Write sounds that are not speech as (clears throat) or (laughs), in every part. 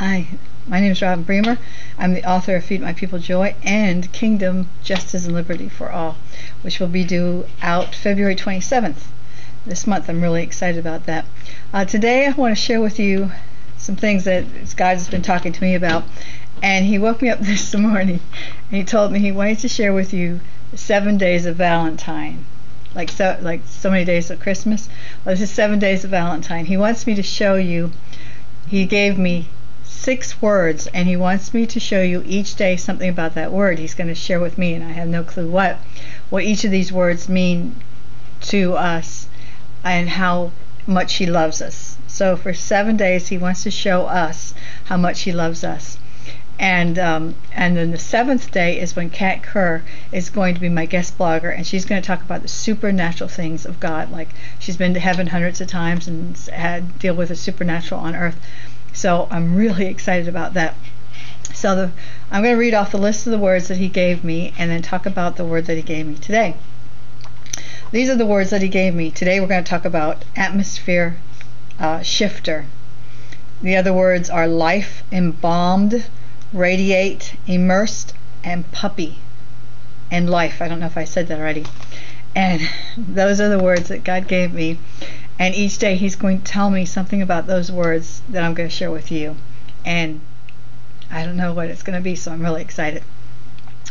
Hi, my name is Robin Bremer. I'm the author of Feed My People Joy and Kingdom, Justice, and Liberty for All, which will be due out February 27th this month. I'm really excited about that. Uh, today, I want to share with you some things that God has been talking to me about. And He woke me up (laughs) this morning and He told me He wanted to share with you seven days of Valentine like so like so many days of Christmas. Well, this is seven days of Valentine. He wants me to show you. He gave me six words, and he wants me to show you each day something about that word. He's going to share with me, and I have no clue what what each of these words mean to us and how much he loves us. So for seven days, he wants to show us how much he loves us and um, and then the seventh day is when Kat Kerr is going to be my guest blogger, and she's going to talk about the supernatural things of God. Like she's been to heaven hundreds of times and had deal with the supernatural on earth. So I'm really excited about that. So the, I'm going to read off the list of the words that he gave me, and then talk about the word that he gave me today. These are the words that he gave me today. We're going to talk about atmosphere uh, shifter. The other words are life embalmed radiate, immersed, and puppy, and life. I don't know if I said that already. And (laughs) those are the words that God gave me. And each day He's going to tell me something about those words that I'm going to share with you. And I don't know what it's going to be, so I'm really excited.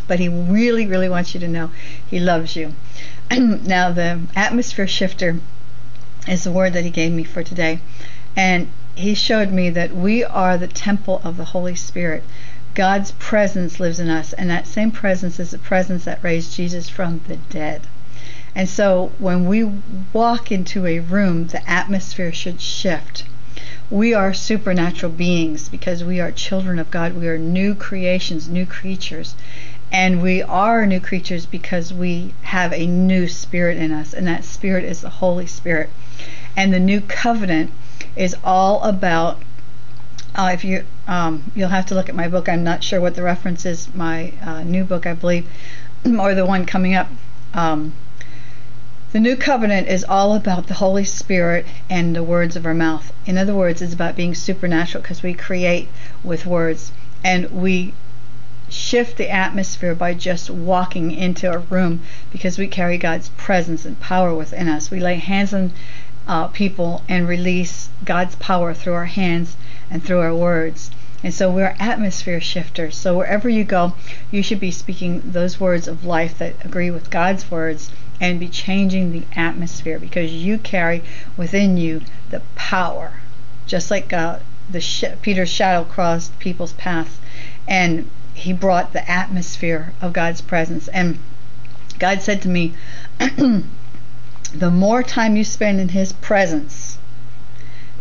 But He really, really wants you to know He loves you. (clears throat) now, the atmosphere shifter is the word that He gave me for today. And He showed me that we are the temple of the Holy Spirit. God's presence lives in us, and that same presence is the presence that raised Jesus from the dead. And so when we walk into a room, the atmosphere should shift. We are supernatural beings because we are children of God. We are new creations, new creatures. And we are new creatures because we have a new spirit in us, and that spirit is the Holy Spirit. And the new covenant is all about uh, if you um, you'll have to look at my book. I'm not sure what the reference is. My uh, new book, I believe, (clears throat) or the one coming up. Um, the new covenant is all about the Holy Spirit and the words of our mouth. In other words, it's about being supernatural because we create with words and we shift the atmosphere by just walking into a room because we carry God's presence and power within us. We lay hands on uh, people and release God's power through our hands and through our words. And so we're atmosphere shifters. So wherever you go, you should be speaking those words of life that agree with God's words and be changing the atmosphere because you carry within you the power. Just like uh, the sh- Peter's shadow crossed people's paths and he brought the atmosphere of God's presence. And God said to me, (clears throat) the more time you spend in his presence,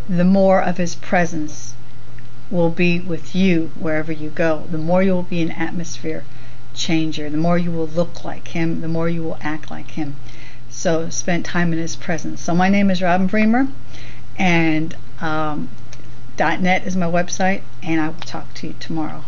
the more of his presence will be with you wherever you go. The more you will be an atmosphere changer, the more you will look like him, the more you will act like him. So spend time in his presence. So my name is Robin Bremer, and um, .net is my website, and I will talk to you tomorrow.